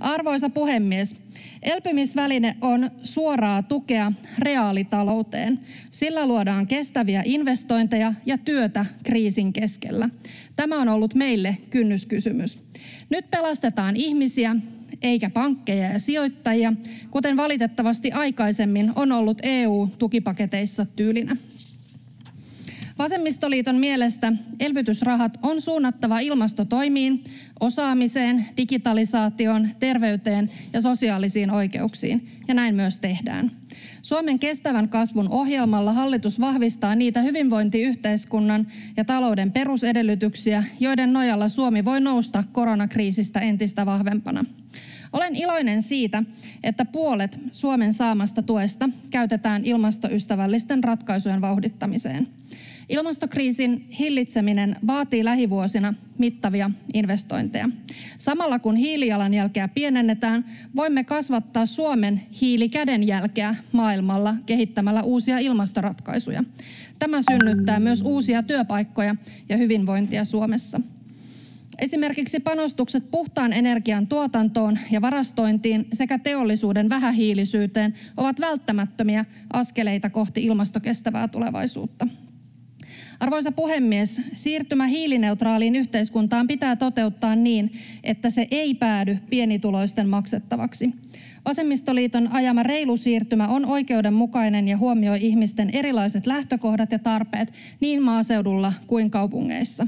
Arvoisa puhemies! Elpymisväline on suoraa tukea reaalitalouteen. Sillä luodaan kestäviä investointeja ja työtä kriisin keskellä. Tämä on ollut meille kynnyskysymys. Nyt pelastetaan ihmisiä eikä pankkeja ja sijoittajia, kuten valitettavasti aikaisemmin on ollut EU-tukipaketeissa tyylinä. Vasemmistoliiton mielestä elvytysrahat on suunnattava ilmastotoimiin, osaamiseen, digitalisaatioon, terveyteen ja sosiaalisiin oikeuksiin, ja näin myös tehdään. Suomen kestävän kasvun ohjelmalla hallitus vahvistaa niitä hyvinvointiyhteiskunnan ja talouden perusedellytyksiä, joiden nojalla Suomi voi nousta koronakriisistä entistä vahvempana. Olen iloinen siitä, että puolet Suomen saamasta tuesta käytetään ilmastoystävällisten ratkaisujen vauhdittamiseen. Ilmastokriisin hillitseminen vaatii lähivuosina mittavia investointeja. Samalla kun hiilijalanjälkeä pienennetään, voimme kasvattaa Suomen hiilikädenjälkeä maailmalla kehittämällä uusia ilmastoratkaisuja. Tämä synnyttää myös uusia työpaikkoja ja hyvinvointia Suomessa. Esimerkiksi panostukset puhtaan energian tuotantoon ja varastointiin sekä teollisuuden vähähiilisyyteen ovat välttämättömiä askeleita kohti ilmastokestävää tulevaisuutta. Arvoisa puhemies! Siirtymä hiilineutraaliin yhteiskuntaan pitää toteuttaa niin, että se ei päädy pienituloisten maksettavaksi. Vasemmistoliiton ajama reilu siirtymä on oikeudenmukainen ja huomioi ihmisten erilaiset lähtökohdat ja tarpeet niin maaseudulla kuin kaupungeissa.